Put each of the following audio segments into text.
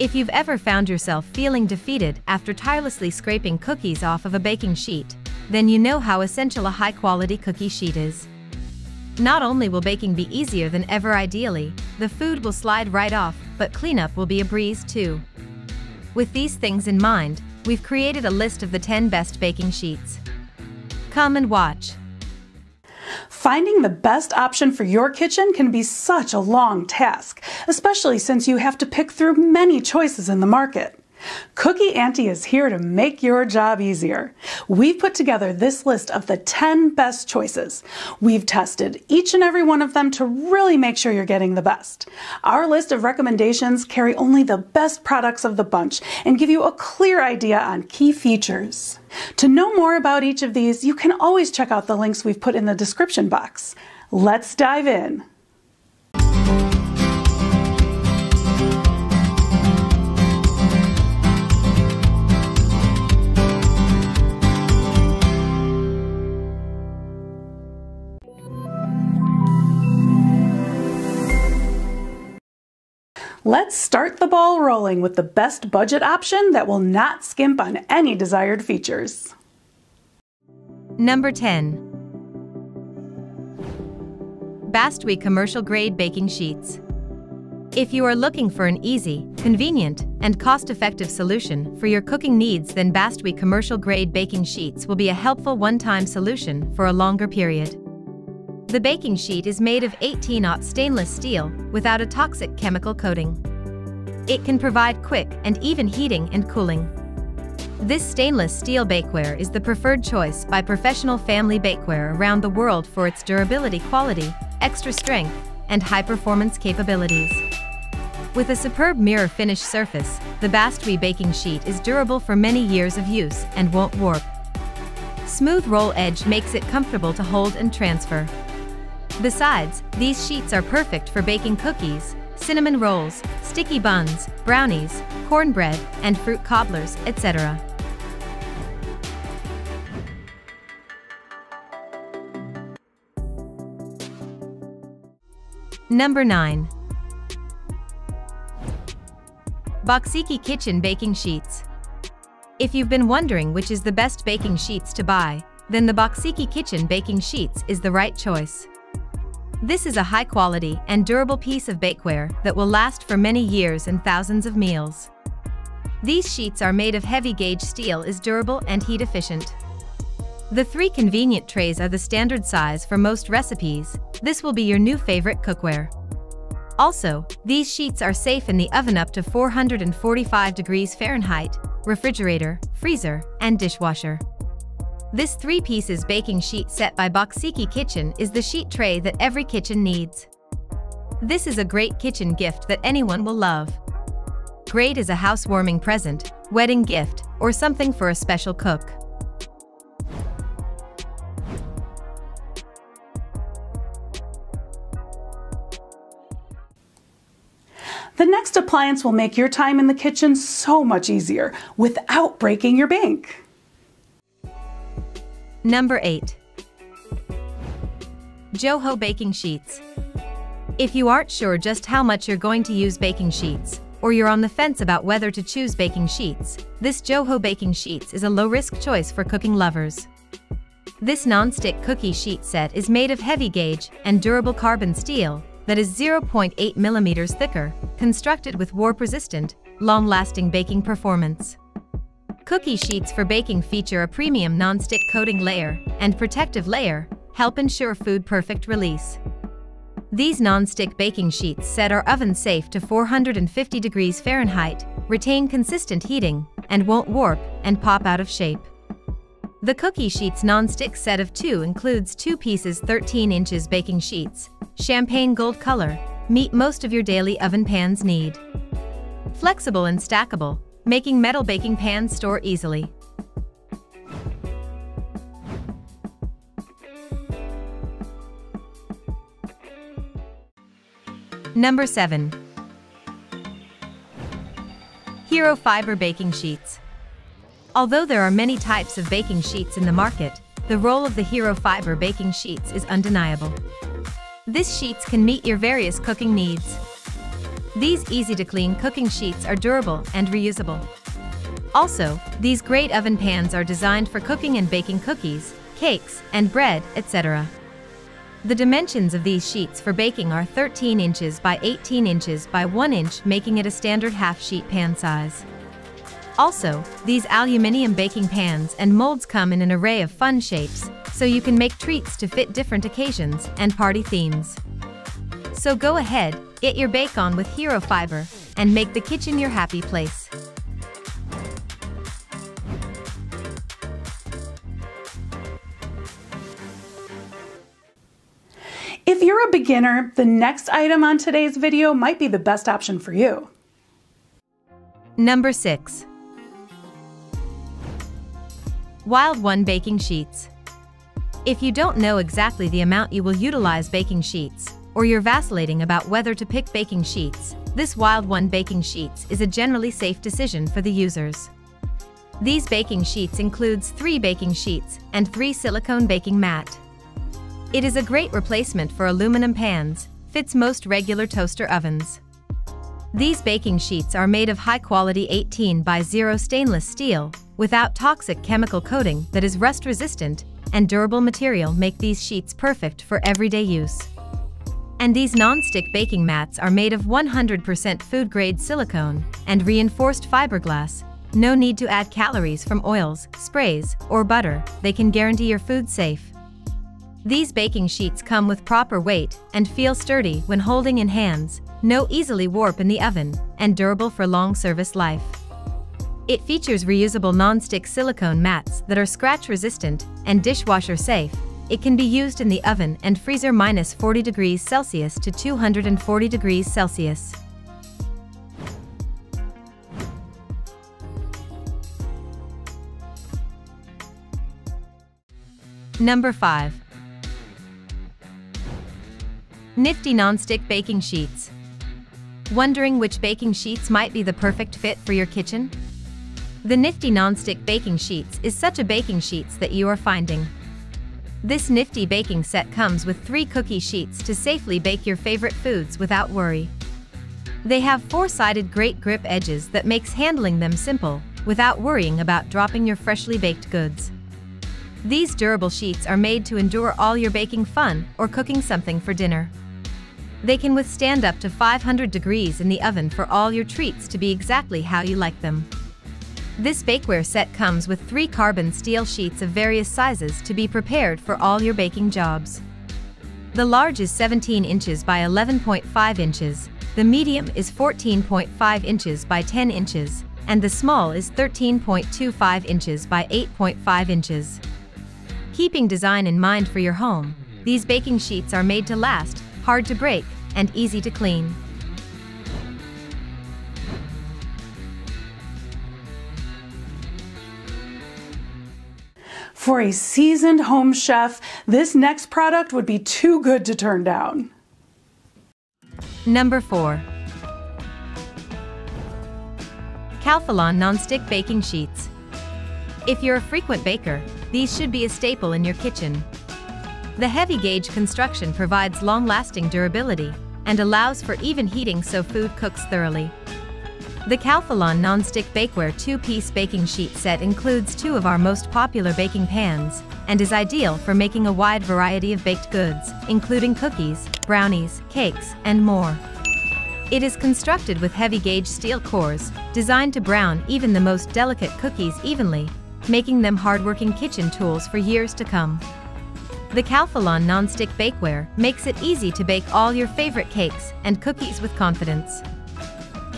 If you've ever found yourself feeling defeated after tirelessly scraping cookies off of a baking sheet, then you know how essential a high-quality cookie sheet is. Not only will baking be easier than ever ideally, the food will slide right off, but cleanup will be a breeze too. With these things in mind, we've created a list of the 10 best baking sheets. Come and watch. Finding the best option for your kitchen can be such a long task, especially since you have to pick through many choices in the market. CookyAunty is here to make your job easier. We've put together this list of the 10 best choices. We've tested each and every one of them to really make sure you're getting the best. Our list of recommendations carry only the best products of the bunch and give you a clear idea on key features. To know more about each of these, you can always check out the links we've put in the description box. Let's dive in. Let's start the ball rolling with the best budget option that will not skimp on any desired features. Number 10. Bastwe Commercial Grade Baking Sheets. If you are looking for an easy, convenient, and cost-effective solution for your cooking needs then Bastwe Commercial Grade Baking Sheets will be a helpful one-time solution for a longer period. The baking sheet is made of 18-aught stainless steel without a toxic chemical coating. It can provide quick and even heating and cooling. This stainless steel bakeware is the preferred choice by professional family bakeware around the world for its durability quality, extra strength, and high-performance capabilities. With a superb mirror finish surface, the Bastwe baking sheet is durable for many years of use and won't warp. Smooth roll edge makes it comfortable to hold and transfer. Besides, these sheets are perfect for baking cookies, cinnamon rolls, sticky buns, brownies, cornbread, and fruit cobblers, etc. Number 9. Boxiki Kitchen Baking Sheets. If you've been wondering which is the best baking sheets to buy, then the Boxiki Kitchen Baking Sheets is the right choice. This is a high-quality and durable piece of bakeware that will last for many years and thousands of meals. These sheets are made of heavy-gauge steel is durable and heat-efficient. The three convenient trays are the standard size for most recipes, this will be your new favorite cookware. Also, these sheets are safe in the oven up to 445 degrees Fahrenheit, refrigerator, freezer, and dishwasher. This three pieces baking sheet set by Boxiki Kitchen is the sheet tray that every kitchen needs. This is a great kitchen gift that anyone will love. Great as a housewarming present, wedding gift, or something for a special cook. The next appliance will make your time in the kitchen so much easier without breaking your bank. Number 8. Joho Baking Sheets. If you aren't sure just how much you're going to use baking sheets, or you're on the fence about whether to choose baking sheets, this Joho Baking Sheets is a low-risk choice for cooking lovers. This non-stick cookie sheet set is made of heavy gauge and durable carbon steel that is 0.8 millimeters thicker, constructed with warp-resistant, long-lasting baking performance. Cookie sheets for baking feature a premium non-stick coating layer and protective layer, help ensure food perfect release. These non-stick baking sheets set are oven safe to 450 degrees Fahrenheit, retain consistent heating, and won't warp and pop out of shape. The cookie sheets non-stick set of two includes two pieces 13 inches baking sheets, champagne gold color, meet most of your daily oven pans need. Flexible and stackable, making metal baking pans store easily. Number 7. Hero Fiber Baking Sheets. Although there are many types of baking sheets in the market, the role of the Hero Fiber baking sheets is undeniable. This sheets can meet your various cooking needs. These easy-to-clean cooking sheets are durable and reusable. Also, these great oven pans are designed for cooking and baking cookies, cakes, and bread, etc. The dimensions of these sheets for baking are 13 inches by 18 inches by 1 inch making it a standard half sheet pan size. Also, these aluminium baking pans and molds come in an array of fun shapes, so you can make treats to fit different occasions and party themes. So go ahead, get your bake on with Hero Fiber, and make the kitchen your happy place. If you're a beginner, the next item on today's video might be the best option for you. Number 6. Wild One Baking Sheets. If you don't know exactly the amount you will utilize baking sheets, or you're vacillating about whether to pick baking sheets, this Wild One Baking Sheets is a generally safe decision for the users. These baking sheets includes 3 baking sheets and 3 silicone baking mat. It is a great replacement for aluminum pans, fits most regular toaster ovens. These baking sheets are made of high-quality 18 by 0 stainless steel, without toxic chemical coating that is rust-resistant, and durable material make these sheets perfect for everyday use. And these non-stick baking mats are made of 100% food-grade silicone and reinforced fiberglass. No need to add calories from oils, sprays, or butter, they can guarantee your food safe. These baking sheets come with proper weight and feel sturdy when holding in hands, no easily warp in the oven, and durable for long service life. It features reusable non-stick silicone mats that are scratch-resistant and dishwasher-safe. It can be used in the oven and freezer minus 40 degrees Celsius to 240 degrees Celsius. Number 5. Nifty Non-Stick Baking Sheets. Wondering which baking sheets might be the perfect fit for your kitchen? The nifty non-stick baking sheets is such a baking sheets that you are finding. This nifty baking set comes with three cookie sheets to safely bake your favorite foods without worry. They have four-sided great grip edges that makes handling them simple, without worrying about dropping your freshly baked goods. These durable sheets are made to endure all your baking fun or cooking something for dinner. They can withstand up to 500 degrees in the oven for all your treats to be exactly how you like them. This bakeware set comes with three carbon steel sheets of various sizes to be prepared for all your baking jobs. The large is 17 inches by 11.5 inches, the medium is 14.5 inches by 10 inches, and the small is 13.25 inches by 8.5 inches. Keeping design in mind for your home, these baking sheets are made to last, hard to break, and easy to clean. For a seasoned home chef, this next product would be too good to turn down. Number 4. Calphalon Non-Stick Baking Sheets. If you're a frequent baker, these should be a staple in your kitchen. The heavy gauge construction provides long-lasting durability and allows for even heating so food cooks thoroughly. The Calphalon Non-Stick Bakeware 2-piece baking sheet set includes two of our most popular baking pans and is ideal for making a wide variety of baked goods, including cookies, brownies, cakes, and more. It is constructed with heavy-gauge steel cores, designed to brown even the most delicate cookies evenly, making them hardworking kitchen tools for years to come. The Calphalon Non-Stick Bakeware makes it easy to bake all your favorite cakes and cookies with confidence.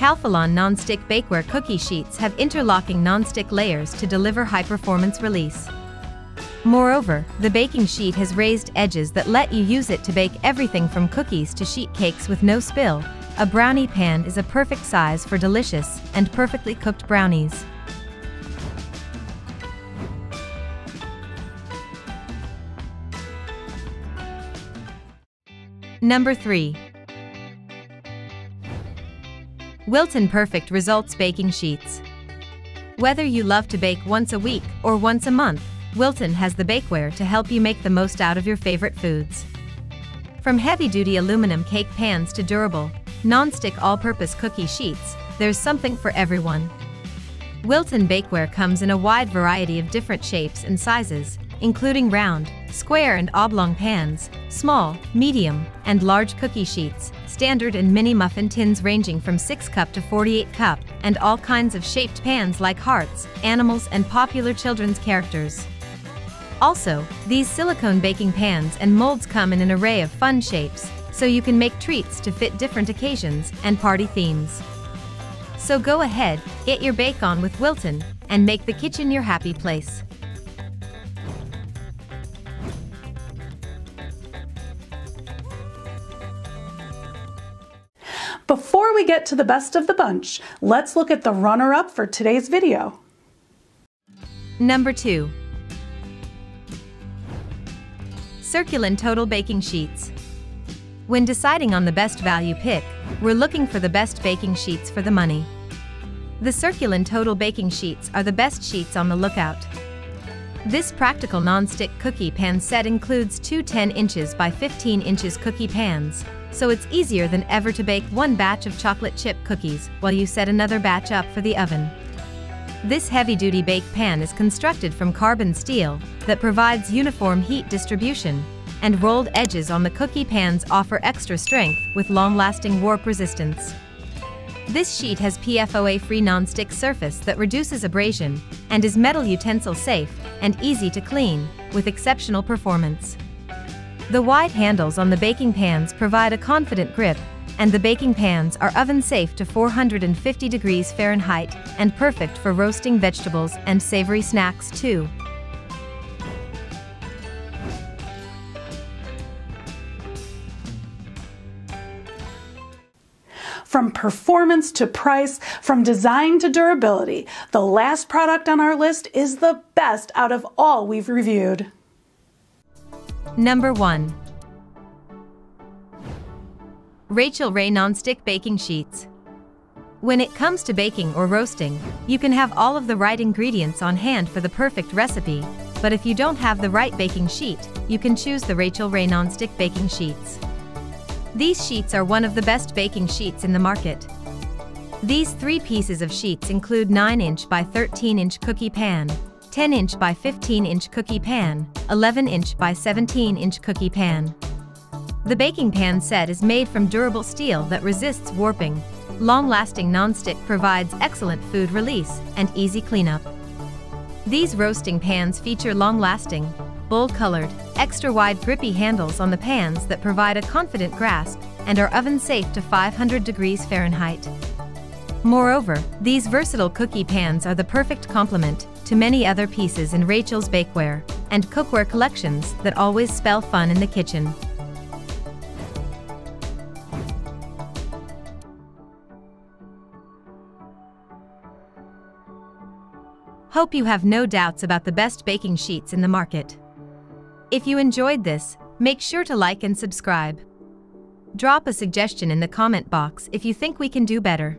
Calphalon non-stick bakeware cookie sheets have interlocking non-stick layers to deliver high-performance release. Moreover, the baking sheet has raised edges that let you use it to bake everything from cookies to sheet cakes with no spill. A brownie pan is a perfect size for delicious and perfectly cooked brownies. Number 3. Wilton Perfect Results Baking Sheets. Whether you love to bake once a week or once a month, Wilton has the bakeware to help you make the most out of your favorite foods. From heavy-duty aluminum cake pans to durable, non-stick all-purpose cookie sheets, there's something for everyone. Wilton Bakeware comes in a wide variety of different shapes and sizes, including round, square and oblong pans, small, medium, and large cookie sheets, standard and mini muffin tins ranging from 6 cup to 48 cup, and all kinds of shaped pans like hearts, animals and popular children's characters. Also, these silicone baking pans and molds come in an array of fun shapes, so you can make treats to fit different occasions and party themes. So go ahead, get your bake on with Wilton, and make the kitchen your happy place. Before we get to the best of the bunch, let's look at the runner-up for today's video. Number 2. Circulon Total Baking Sheets. When deciding on the best value pick, we're looking for the best baking sheets for the money. The Circulon Total Baking Sheets are the best sheets on the lookout. This practical non-stick cookie pan set includes two 10 inches by 15 inches cookie pans, so it's easier than ever to bake one batch of chocolate chip cookies while you set another batch up for the oven. This heavy-duty bake pan is constructed from carbon steel that provides uniform heat distribution, and rolled edges on the cookie pans offer extra strength with long-lasting warp resistance. This sheet has PFOA-free non-stick surface that reduces abrasion and is metal utensil safe and easy to clean, with exceptional performance. The wide handles on the baking pans provide a confident grip, and the baking pans are oven safe to 450 degrees Fahrenheit and perfect for roasting vegetables and savory snacks too. From performance to price, from design to durability, the last product on our list is the best out of all we've reviewed. Number 1. Rachael Ray Non-Stick Baking Sheets. When it comes to baking or roasting, you can have all of the right ingredients on hand for the perfect recipe, but if you don't have the right baking sheet, you can choose the Rachael Ray Non-Stick Baking Sheets. These sheets are one of the best baking sheets in the market. These three pieces of sheets include 9-inch by 13-inch cookie pan, 10 inch by 15 inch cookie pan, 11 inch by 17 inch cookie pan. The baking pan set is made from durable steel that resists warping. Long-lasting non-stick provides excellent food release and easy cleanup. These roasting pans feature long-lasting, bold-colored, extra-wide grippy handles on the pans that provide a confident grasp and are oven-safe to 500 degrees Fahrenheit. Moreover, these versatile cookie pans are the perfect complement to many other pieces in Rachael's bakeware and cookware collections that always spell fun in the kitchen. Hope you have no doubts about the best baking sheets in the market. If you enjoyed this, make sure to like and subscribe. Drop a suggestion in the comment box if you think we can do better.